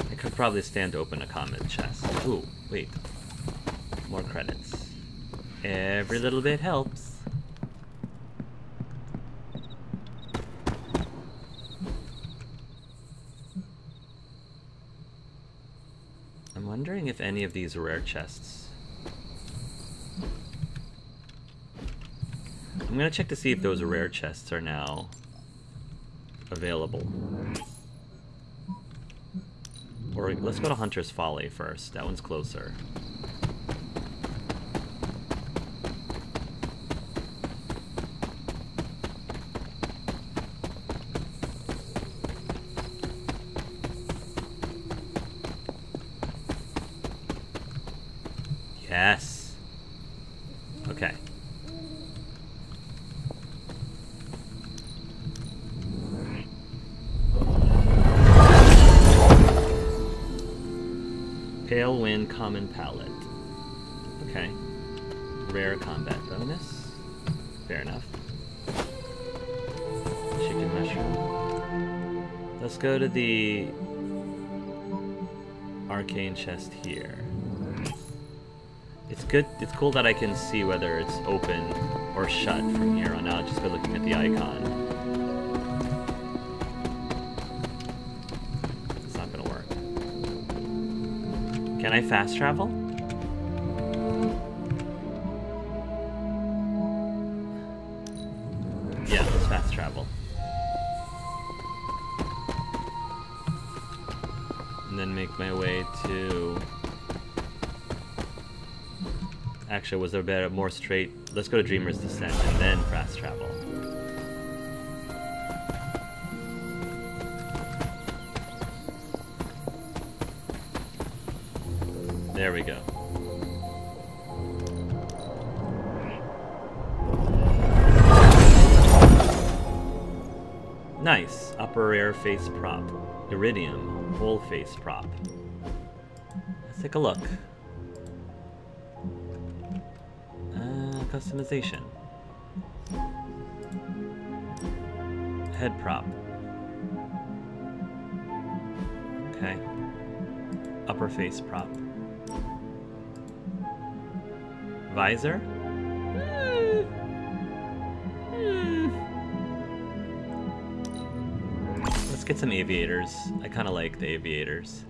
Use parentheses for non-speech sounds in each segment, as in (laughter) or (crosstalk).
I could probably stand to open a comet chest. Ooh, wait. More credits. Every little bit helps. I'm wondering if any of these are rare chests. I'm gonna check to see if those rare chests are now available. Or let's go to mm-hmm. Hunter's Folly first. That one's closer. Yes. Okay. Pale Wind Common Palette. Okay. Rare combat bonus. Fair enough. Chicken mushroom. Let's go to the arcane chest here. It's good. It's cool that I can see whether it's open or shut from here on out just by looking at the icon. Can I fast travel? Yeah, let's fast travel. And then make my way to Actually, was there a better, more straight? Let's go to Dreamer's Descent and then fast travel. There we go. Nice. Upper air face prop. Iridium. Whole face prop. Let's take a look. Uh, customization. Head prop. Okay. Upper face prop. Visor? Hmm. Let's get some aviators. I kind of like the aviators.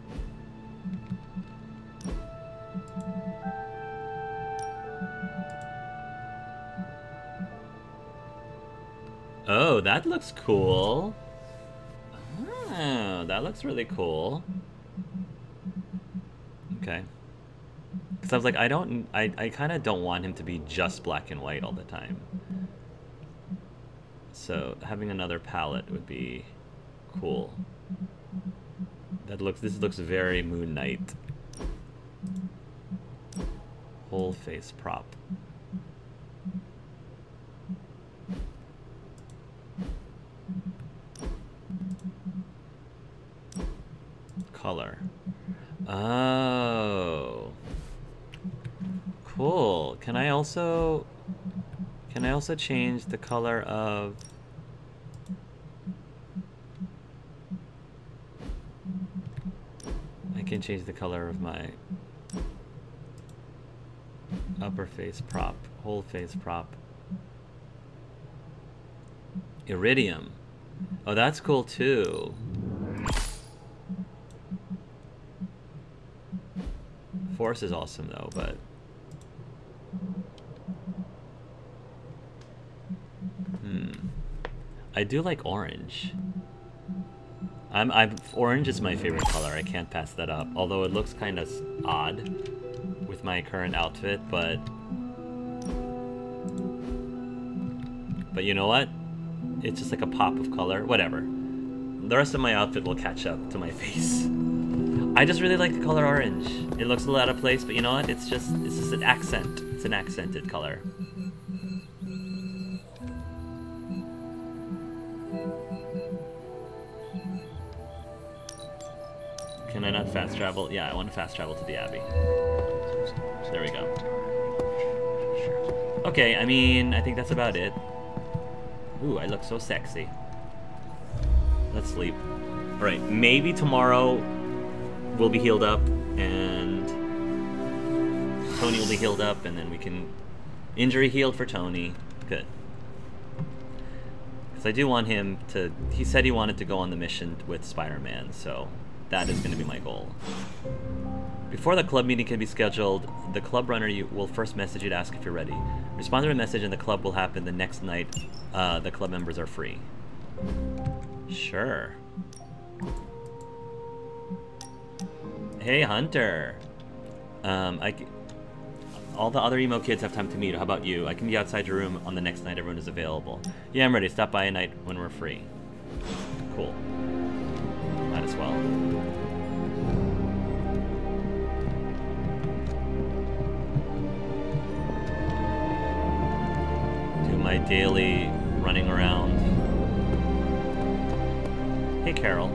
Oh, that looks cool. Oh, that looks really cool. Okay. Because I was like, I don't, I, I kind of don't want him to be just black and white all the time. So having another palette would be cool. That looks, this looks very Moon Knight. Whole face prop. Color. Oh. Cool. Can I also can I also change the color of I can change the color of my upper face prop, whole face prop. Iridium. Oh, that's cool too. Force is awesome though, but I do like orange. I'm I'm orange is my favorite color. I can't pass that up. Although it looks kind of odd with my current outfit, but but you know what? It's just like a pop of color. Whatever. The rest of my outfit will catch up to my (laughs) face. I just really like the color orange. It looks a little out of place, but you know what? It's just it's just an accent. It's an accented color. Can I not fast travel? Yeah, I want to fast travel to the Abbey. There we go. Okay, I mean, I think that's about it. Ooh, I look so sexy. Let's sleep. Alright, maybe tomorrow we'll be healed up, and Tony will be healed up, and then we can injury healed for Tony. Good. Because I do want him to. He said he wanted to go on the mission with Spider-Man, so that is going to be my goal. Before the club meeting can be scheduled, the club runner will first message you to ask if you're ready. Respond to a message and the club will happen the next night uh, the club members are free. Sure. Hey, Hunter. Um, I, all the other emo kids have time to meet. How about you? I can be outside your room on the next night everyone is available. Yeah, I'm ready. Stop by a night when we're free. Cool. Might as well. Do my daily running around. Hey, Carol.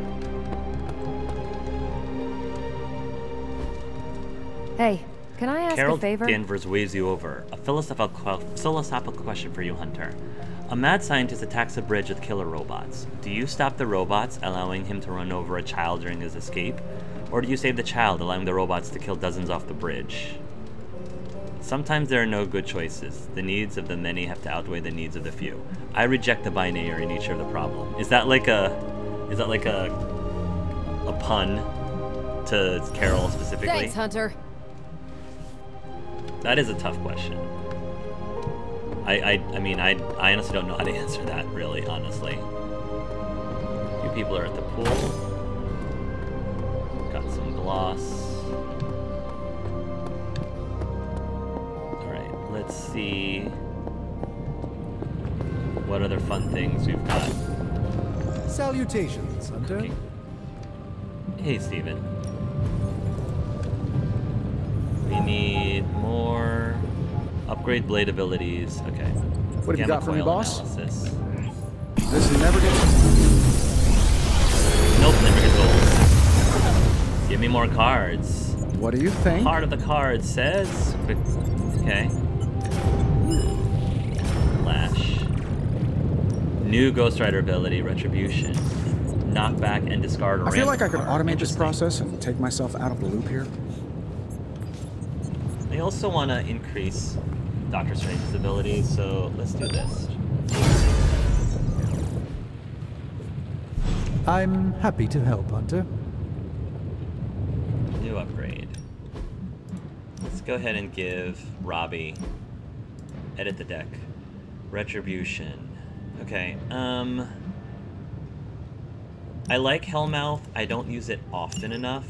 Hey, can I ask Carol a favor? Danvers waves you over. A philosophical, philosophical question for you, Hunter. A mad scientist attacks a bridge with killer robots. Do you stop the robots, allowing him to run over a child during his escape? Or do you save the child, allowing the robots to kill dozens off the bridge? Sometimes there are no good choices. The needs of the many have to outweigh the needs of the few. I reject the binary nature of the problem. Is that like a is that like a a pun to Carol specifically? Thanks, Hunter. That is a tough question. I, I, I mean, I, I honestly don't know how to (laughs) answer that, really, honestly. You people are at the pool. Got some gloss. Alright, let's see what other fun things we've got. Salutations, Hunter. Okay. Hey, Stephen. We need more upgrade blade abilities. Okay. What have you got for me, boss? Analysis. This never gets. Nope, never get gold. Give me more cards. What do you think? Part of the card says. Okay. Lash. New Ghost Rider ability, Retribution. Knockback and discard I feel like I could automate this process and take myself out of the loop here. I also want to increase Doctor Strange's ability, so let's do this. I'm happy to help, Hunter. New upgrade. Let's go ahead and give Robbie edit the deck. Retribution. Okay, um I like Hellmouth. I don't use it often enough.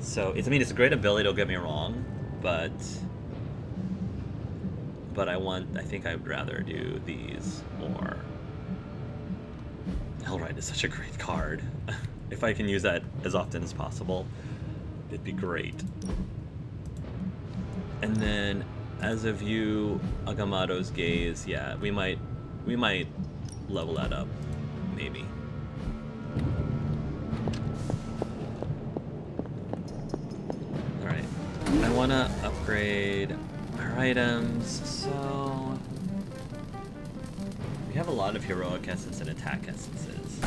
So it's I mean it's a great ability, don't get me wrong, but but I want I think I would rather do these more. Hellride is such a great card. (laughs) if I can use that as often as possible, it'd be great. And then, as of you, Agamotto's gaze, yeah, we might, we might level that up, maybe. Want to upgrade our items, so we have a lot of heroic essence and attack essences.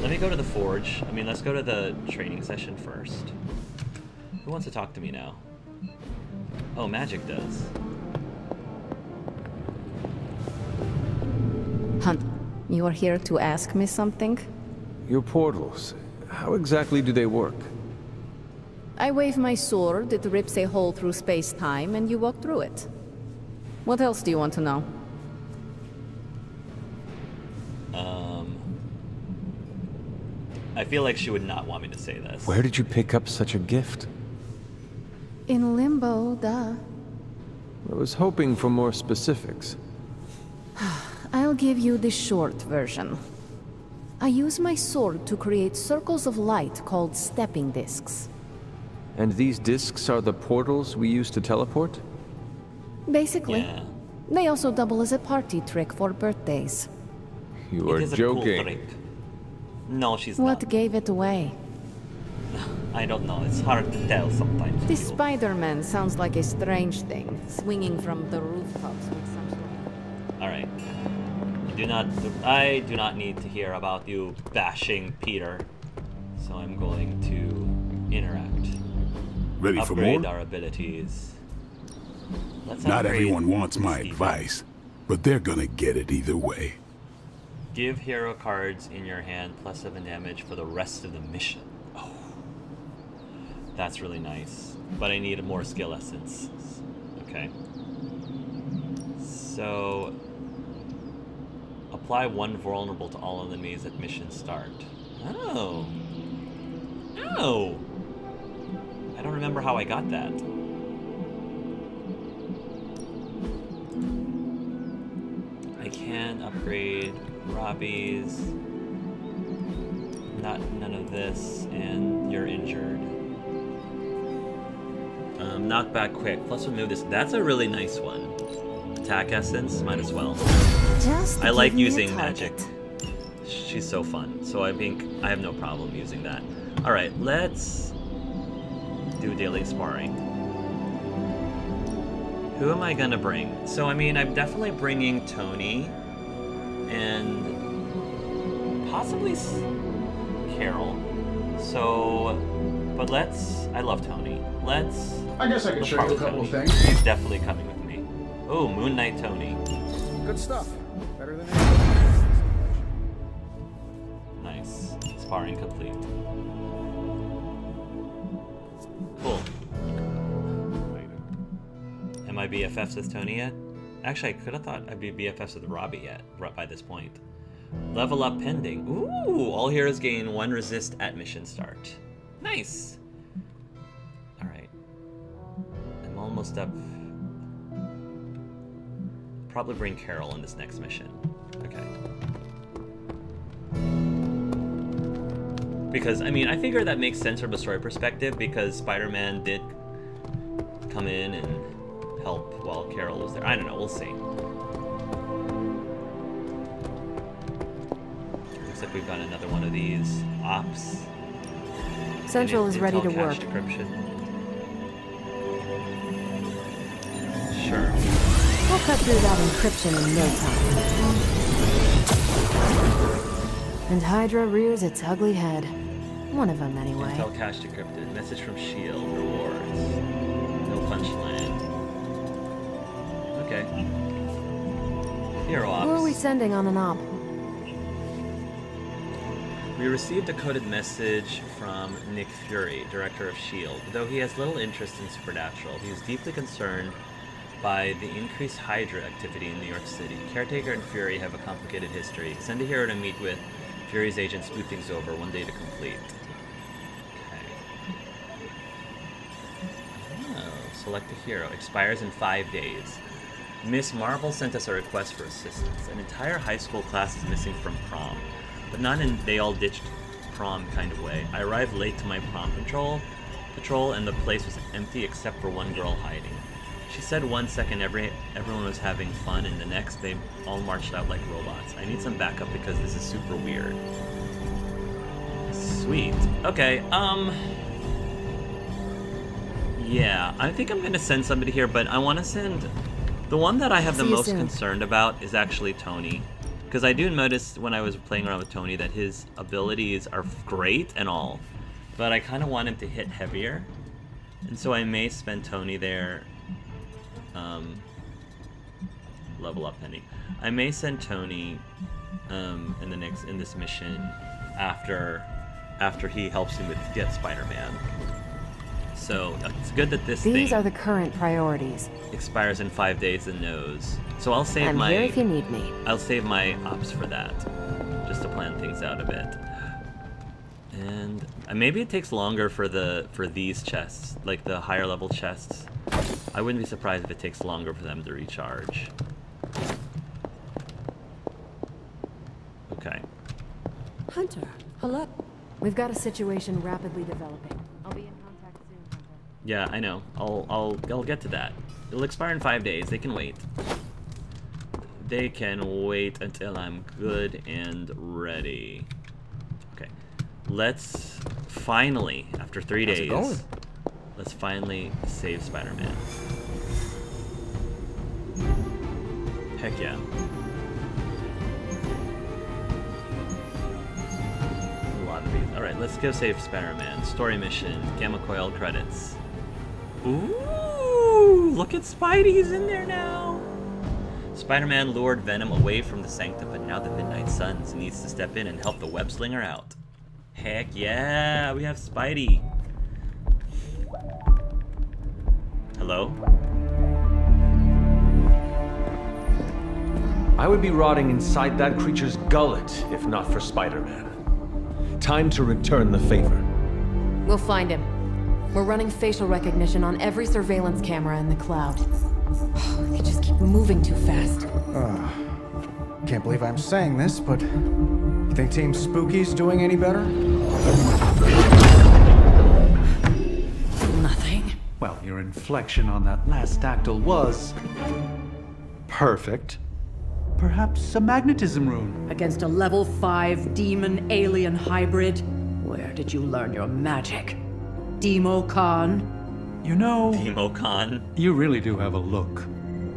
Let me go to the forge. I mean, let's go to the training session first. Who wants to talk to me now? Oh, Magik does. Hunt, you are here to ask me something? Your portals, how exactly do they work? I wave my sword, it rips a hole through space-time, and you walk through it. What else do you want to know? Um, I feel like she would not want me to say this. Where did you pick up such a gift? In limbo, duh. I was hoping for more specifics. (sighs) I'll give you the short version. I use my sword to create circles of light called stepping discs. And these discs are the portals we use to teleport? Basically. Yeah. They also double as a party trick for birthdays. You are is a cool joking. No, she's What not. What gave it away? (sighs) I don't know. It's hard to tell sometimes. This Spider-Man sounds like a strange thing, swinging from the rooftops with some sort of... All right. Do not. I do not need to hear about you bashing Peter. So I'm going to interact. Ready for Upgrade more? our abilities. Let's Not everyone wants my advice, but they're gonna get it either way. Give hero cards in your hand plus seven damage for the rest of the mission. Oh, that's really nice. But I need more skill essence. Okay. So apply one vulnerable to all enemies at mission start. Oh. Oh. I don't remember how I got that. I can upgrade Robbie's. Not none of this, and you're injured. Um, knockback quick. Plus remove this. That's a really nice one. Attack essence, might as well. Just I like give me a using Magik. She's so fun. So I think I have no problem using that. Alright, let's do daily sparring. Who am I gonna bring? So I mean, I'm definitely bringing Tony and possibly S- Carol. So, but let's. I love Tony. Let's. I guess I can show you a couple with of Tony. things. He's definitely coming with me. Oh, Moon Knight Tony. Good stuff. Better than anything. Nice. Sparring complete. I BFFs with Tony yet? Actually, I could have thought I'd be BFFs with Robbie yet, by this point. Level up pending. Ooh, all heroes gain one resist at mission start. Nice. Alright. I'm almost up. Probably bring Carol in this next mission. Okay. Because, I mean, I figure that makes sense from a story perspective because Spider Man did come in and help while Carol was there. I don't know, we'll see. Looks like we've got another one of these ops. Central In- is ready to work. Decryption. Sure. We'll cut through that encryption in no time. And Hydra rears its ugly head. One of them, anyway. Intel cache decrypted. Message from Shield. Rewards. Okay. Hero ops. Who are we sending on an op? We received a coded message from Nick Fury, director of S.H.I.E.L.D. Though he has little interest in Supernatural, he is deeply concerned by the increased Hydra activity in New York City. Caretaker and Fury have a complicated history. Send a hero to meet with Fury's agent, smooth things over, one day to complete. Okay. Oh, select a hero. Expires in five days. Miss Marvel sent us a request for assistance. An entire high school class is missing from prom, but not in they all ditched prom kind of way. I arrived late to my prom patrol, patrol, and the place was empty except for one girl hiding. She said one second every everyone was having fun, and the next they all marched out like robots. I need some backup because this is super weird. Sweet. Okay. Um. Yeah, I think I'm gonna send somebody here, but I want to send the one that I have the most soon. concerned about is actually Tony, because I do notice when I was playing around with Tony that his abilities are great and all, but I kind of want him to hit heavier, and so I may spend Tony there. Um, level up Penny. I may send Tony um, in the next in this mission after after he helps me with get Spider-Man. So it's good that this These thing are the current priorities. expires in five days and knows. So I'll save I'm my here if you need me. I'll save my ops for that, just to plan things out a bit. And uh, maybe it takes longer for the for these chests, like the higher level chests. I wouldn't be surprised if it takes longer for them to recharge. Okay. Hunter, hello. We've got a situation rapidly developing. I'll be in contact soon, Hunter. Yeah, I know. I'll I'll I'll get to that. It'll expire in five days. They can wait. They can wait until I'm good and ready. Okay. Let's finally, after three How's days, let's finally save Spider-Man. Heck yeah. A lot of zombies. Alright, let's go save Spider-Man. Story mission, Gamma Coil credits. Ooh, look at Spidey, he's in there now. Spider-Man lured Venom away from the Sanctum, but now the Midnight Suns needs to step in and help the web slinger out. Heck yeah, we have Spidey. Hello? I would be rotting inside that creature's gullet if not for Spider-Man. Time to return the favor. We'll find him. We're running facial recognition on every surveillance camera in the cloud. (sighs) They just keep moving too fast. Uh, Can't believe I'm saying this, but you think Team Spooky's doing any better? Nothing. Well, your inflection on that last dactyl was perfect. Perhaps a magnetism rune. Against a level 5 demon alien hybrid? Where did you learn your magic? Demo Khan? You know, Democon. you really do have a look.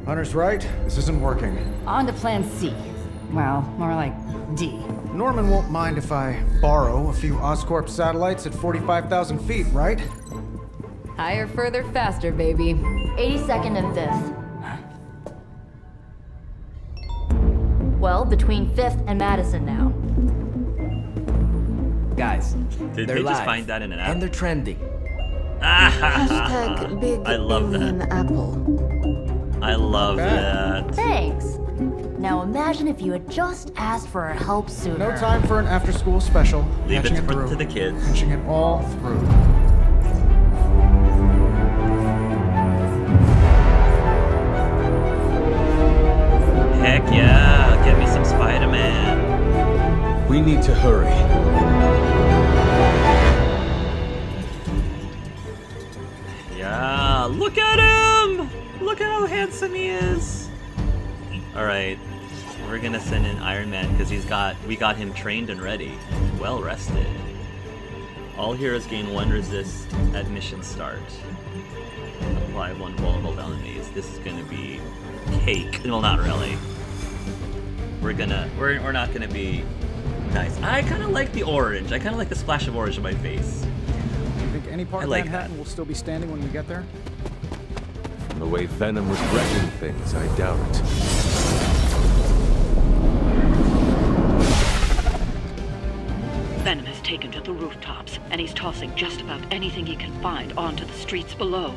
Hunter's right. This isn't working. On to plan C. Well, more like D. Norman won't mind if I borrow a few Oscorp satellites at 45,000 feet, right? Higher, further, faster, baby. 82nd and 5th. Well, between 5th and Madison now. Guys, Did they're they just live, find that in an app? and they're trending. Hashtag (laughs) big I love that. billion apple. I love that. Thanks. Now imagine if you had just asked for our help sooner. No time for an after-school special. Leave Catching it through. to the kids. Catching it all through. Heck yeah, get me some Spider-Man. We need to hurry. Gonna send in Iron Man because he's got we got him trained and ready, well rested. All heroes gain one resist at mission start. Apply one vulnerable enemies. This is gonna be cake. (laughs) Well, not really. We're gonna we're we're not gonna be nice. I kind of like the orange. I kind of like the splash of orange on my face. Do you think any part I of like Manhattan will still be standing when we get there? From the way Venom was wrecking things, I doubt it. Taken to the rooftops, and he's tossing just about anything he can find onto the streets below.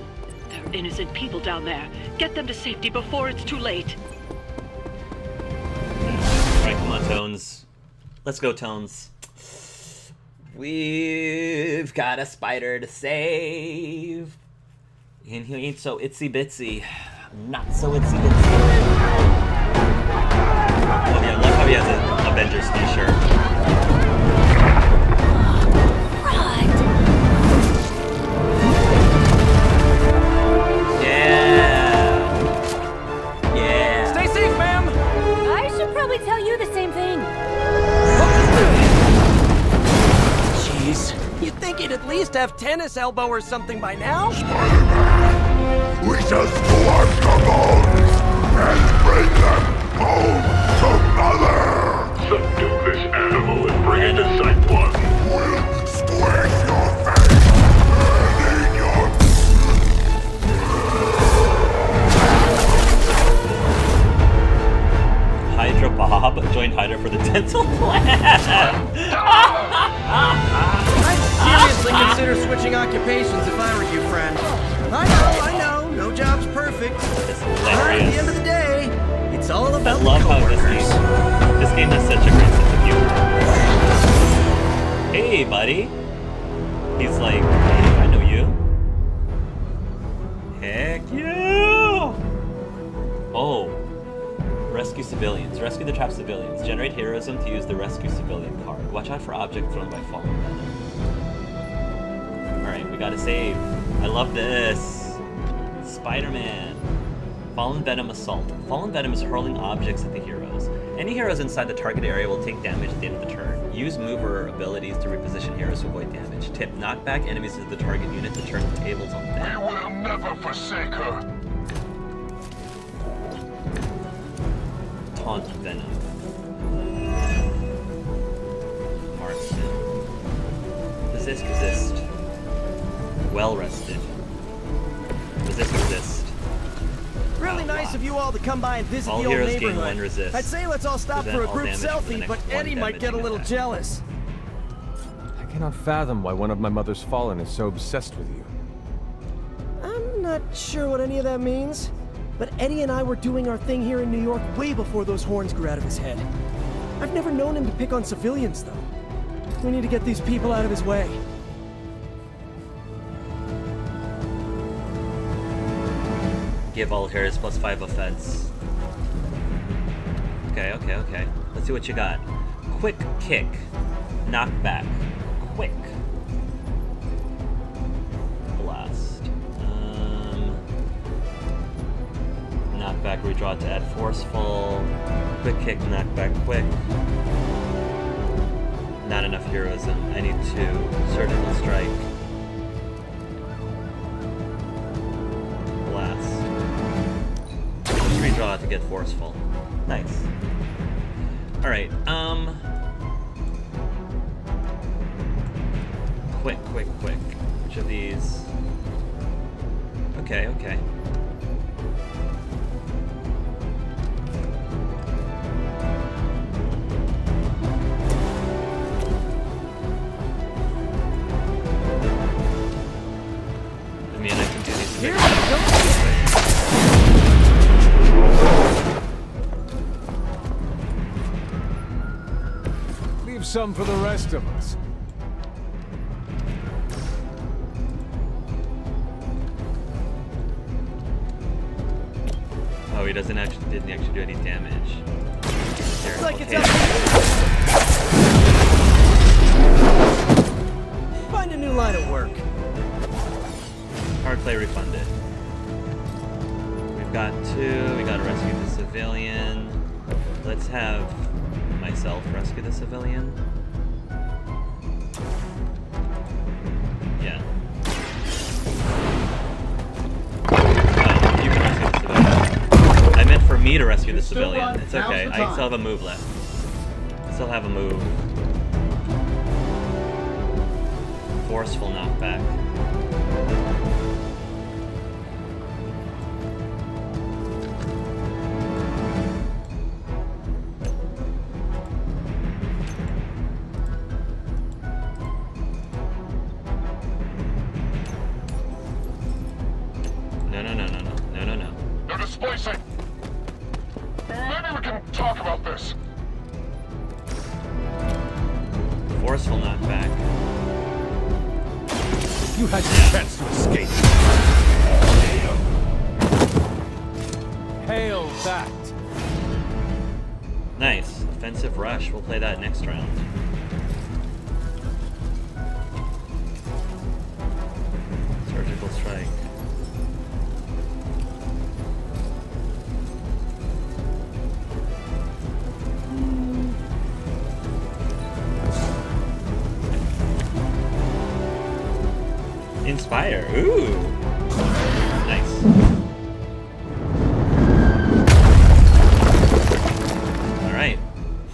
There are innocent people down there. Get them to safety before it's too late. Alright, come on, Tones. Let's go, Tones. We've got a spider to save. And he ain't so itsy bitsy. Not so itsy bitsy. Oh yeah, I love how he has an Avengers t-shirt. Have tennis elbow or something by now? Spider-Man, We just collect the bones and bring them home to Mother! Subdue this animal and bring it to Site 1. We'll squish your face and eat your... Hydra Bob joined Hydra for the dental Assault. Fallen Venom is hurling objects at the heroes. Any heroes inside the target area will take damage at the end of the turn. Use mover abilities to reposition heroes to avoid damage. Tip, knock back enemies to the target unit to turn the tables on them. We will never forsake her! Taunt Venom. Marksman. Resist, resist. Well rested. Resist, resist. Really oh, nice of you all to come by and visit All the old neighborhood. I'd say let's all stop for a group damage for the selfie, but Eddie might get a little attack. jealous. I cannot fathom why one of my mother's fallen is so obsessed with you. I'm not sure what any of that means, but Eddie and I were doing our thing here in New York way before those horns grew out of his head. I've never known him to pick on civilians, though. We need to get these people out of his way. Give all heroes plus five offense. Okay, okay, okay. Let's see what you got. Quick kick. Knockback. Quick. Blast. Um, knockback, redraw to add forceful. Quick kick, knockback, quick. Not enough heroism. I need two. Surgical strike. Get forceful. Nice. Alright, um... Quick, quick, quick. Which of these? Okay, okay. I mean, I can do these. Here Leave some for the rest of us. Oh, he doesn't actually didn't actually do any damage. Here, Like I'll it's take up it. to you. Find a new line of work. Hard play refunded. We've got two. We gotta rescue the civilian. Let's have myself rescue the civilian. Yeah. Oh, you can rescue the civilian. I meant for me to rescue the civilian. It's okay. I still have a move left. I still have a move. Forceful knockback. Inspire. Ooh. Nice. All right.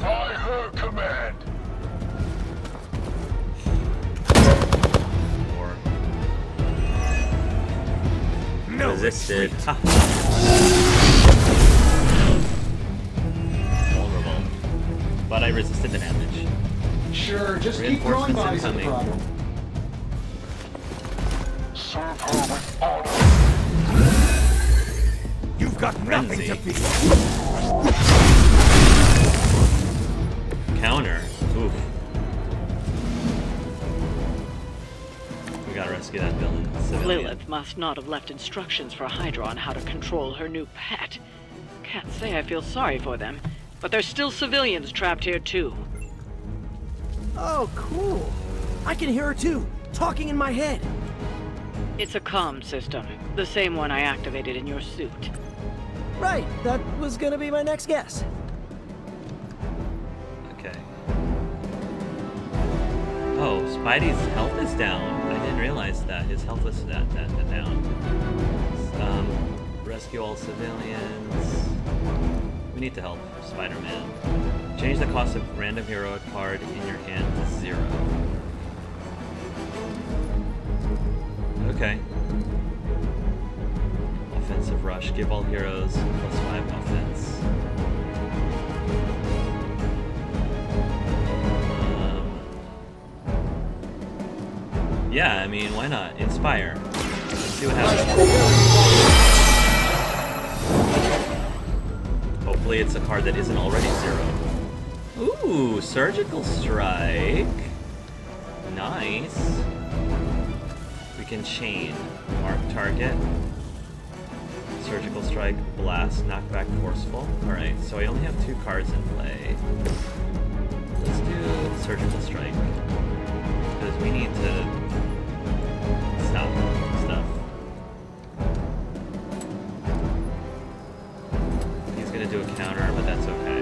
By her command. Or resisted. Vulnerable. But I resisted the damage. Sure, just keep throwing Reinforcements bodies at the problem. You've got nothing to Frenzy. fear. Counter. Oof. We gotta rescue that villain. Civilian. Lilith must not have left instructions for Hydra on how to control her new pet. Can't say I feel sorry for them, but there's still civilians trapped here too. Oh, cool. I can hear her too, talking in my head. It's a comm system, the same one I activated in your suit. Right, that was gonna be my next guess. Okay. Oh, Spidey's health is down. I didn't realize that his health was that, that, that down. Um, rescue all civilians. We need to help Spider-Man. Change the cost of random hero card in your hand to zero. Okay. Offensive rush. Give all heroes plus five offense. Um, yeah, I mean, why not? Inspire. Let's see what happens. Hopefully it's a card that isn't already zero. Ooh, Surgical Strike. Nice. We can chain. Mark target. Surgical Strike, Blast, Knockback, Forceful. Alright, so I only have two cards in play. Let's do Surgical Strike. Because we need to stop stuff. He's gonna do a counter, but that's okay.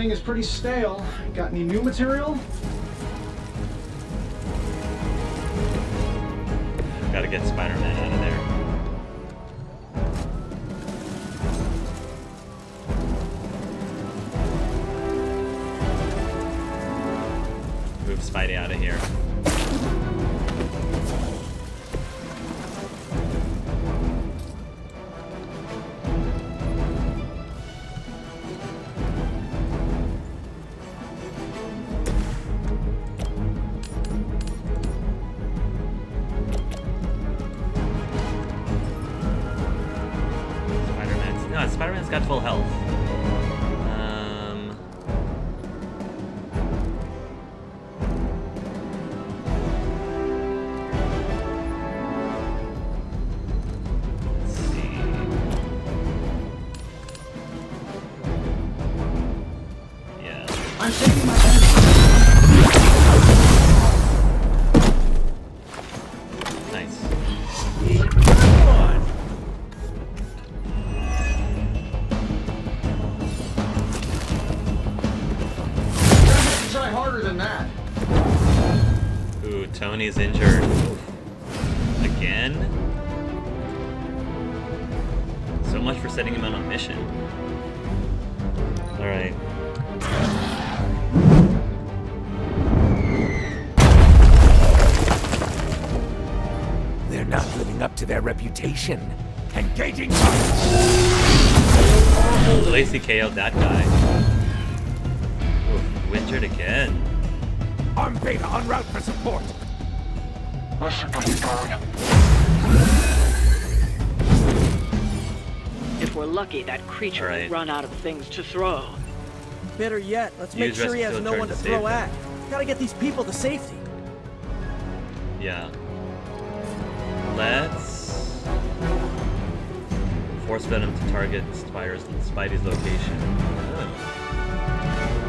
Thing is pretty stale. Got any new material? Gotta get Spider-Man out of there. Move Spidey out of here. Yeah. I'm reputation. Engaging Lacey KO'd that guy. Ooh, Wintered again. Arm Beta en route for support. Listen to me, Guard. If we're lucky, that creature will run out of things to throw. Better yet, let's make sure he has no one to to throw save at. Gotta get these people to safety. Yeah. Let's force Venom to target Spider's Spidey's location. Oh.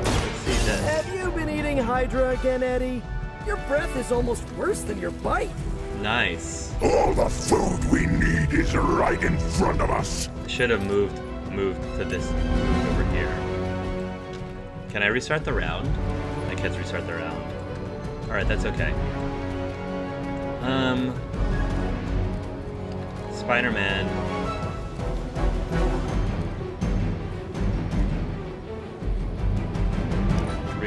Let's see. Have you been eating Hydra again, Eddie? Your breath is almost worse than your bite. Nice. All the food we need is right in front of us. Should have moved moved to this moved over here. Can I restart the round? I can't restart the round. Alright, that's okay. Um Spider-Man.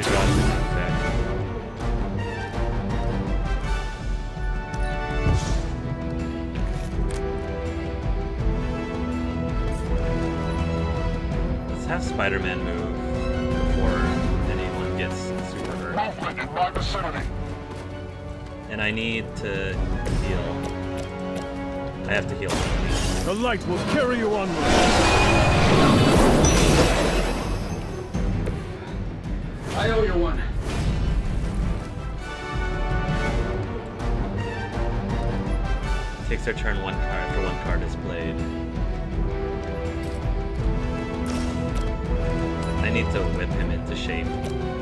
Redraw this effect. Let's have Spider-Man move before anyone gets super hurt. Movement in my vicinity. And I need to heal. I have to heal. The light will carry you onward. I owe you one. Takes their turn one card after one card is played. I need to whip him into shape.